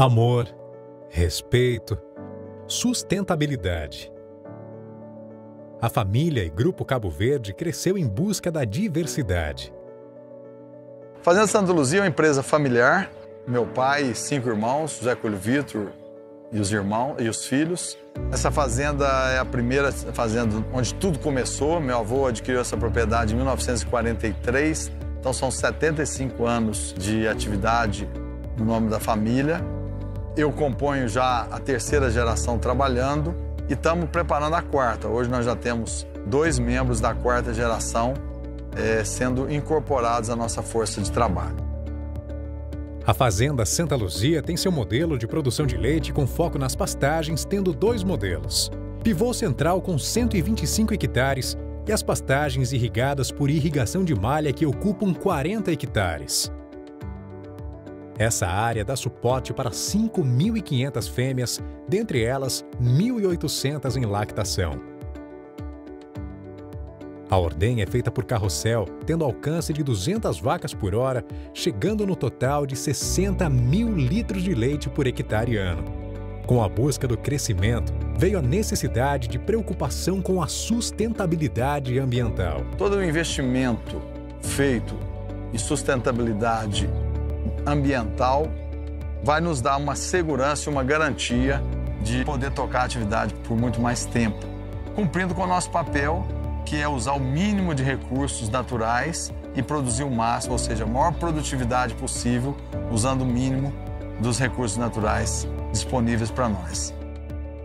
Amor, respeito, sustentabilidade. A família e Grupo Cabo Verde cresceu em busca da diversidade. Fazenda Santa Luzia é uma empresa familiar. Meu pai, cinco irmãos, José Coelho Vitor e os irmãos e os filhos. Essa fazenda é a primeira fazenda onde tudo começou. Meu avô adquiriu essa propriedade em 1943, então são 75 anos de atividade no nome da família. Eu componho já a terceira geração trabalhando e estamos preparando a quarta. Hoje nós já temos dois membros da quarta geração é, sendo incorporados à nossa força de trabalho. A Fazenda Santa Luzia tem seu modelo de produção de leite com foco nas pastagens, tendo dois modelos. Pivô central com 125 hectares e as pastagens irrigadas por irrigação de malha que ocupam 40 hectares. Essa área dá suporte para 5.500 fêmeas, dentre elas 1.800 em lactação. A ordenha é feita por carrossel, tendo alcance de 200 vacas por hora, chegando no total de 60 mil litros de leite por hectare ano. Com a busca do crescimento, veio a necessidade de preocupação com a sustentabilidade ambiental. Todo o investimento feito em sustentabilidade ambiental vai nos dar uma segurança e uma garantia de poder tocar a atividade por muito mais tempo, cumprindo com o nosso papel, que é usar o mínimo de recursos naturais e produzir o máximo, ou seja, a maior produtividade possível, usando o mínimo dos recursos naturais disponíveis para nós.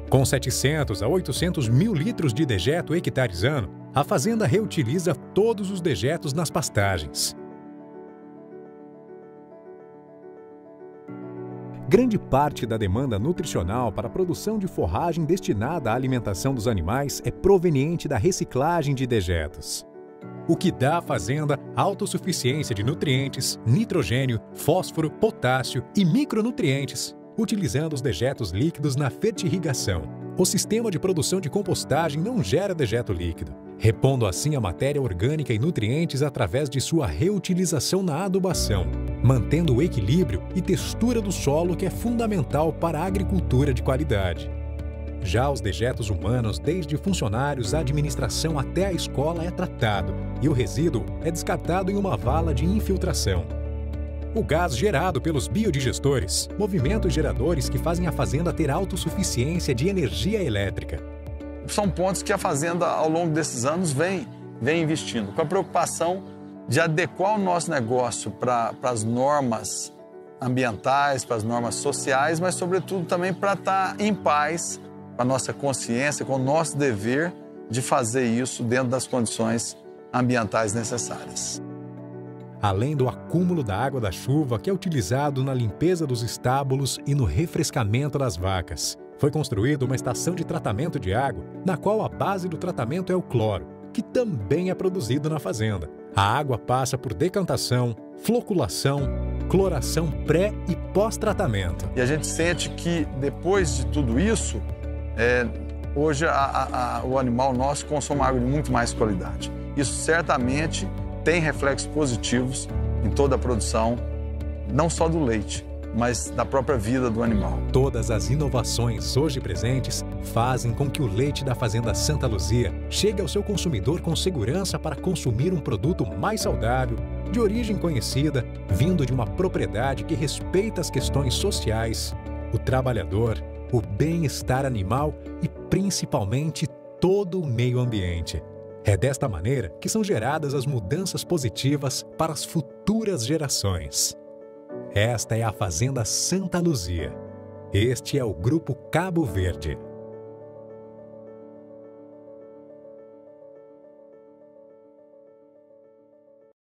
Com 700 a 800 mil litros de dejeto hectares ano, a fazenda reutiliza todos os dejetos nas pastagens. Grande parte da demanda nutricional para a produção de forragem destinada à alimentação dos animais é proveniente da reciclagem de dejetos. O que dá à fazenda autossuficiência de nutrientes, nitrogênio, fósforo, potássio e micronutrientes, utilizando os dejetos líquidos na fertirrigação. O sistema de produção de compostagem não gera dejeto líquido, repondo assim a matéria orgânica e nutrientes através de sua reutilização na adubação, mantendo o equilíbrio e textura do solo que é fundamental para a agricultura de qualidade. Já os dejetos humanos, desde funcionários, administração até a escola, é tratado e o resíduo é descartado em uma vala de infiltração. O gás gerado pelos biodigestores, movimentos geradores que fazem a fazenda ter autossuficiência de energia elétrica. São pontos que a fazenda, ao longo desses anos, vem, vem investindo, com a preocupação de adequar o nosso negócio para as normas ambientais, para as normas sociais, mas, sobretudo, também para estar tá em paz com a nossa consciência, com o nosso dever de fazer isso dentro das condições ambientais necessárias. Além do acúmulo da água da chuva, que é utilizado na limpeza dos estábulos e no refrescamento das vacas, foi construída uma estação de tratamento de água, na qual a base do tratamento é o cloro, que também é produzido na fazenda. A água passa por decantação, floculação, cloração pré e pós-tratamento. E a gente sente que depois de tudo isso, é, hoje a, a, o animal nosso consome água de muito mais qualidade. Isso certamente tem reflexos positivos em toda a produção, não só do leite, mas da própria vida do animal. Todas as inovações hoje presentes fazem com que o leite da Fazenda Santa Luzia chegue ao seu consumidor com segurança para consumir um produto mais saudável, de origem conhecida, vindo de uma propriedade que respeita as questões sociais, o trabalhador, o bem-estar animal e principalmente todo o meio ambiente. É desta maneira que são geradas as mudanças positivas para as futuras gerações. Esta é a Fazenda Santa Luzia. Este é o Grupo Cabo Verde.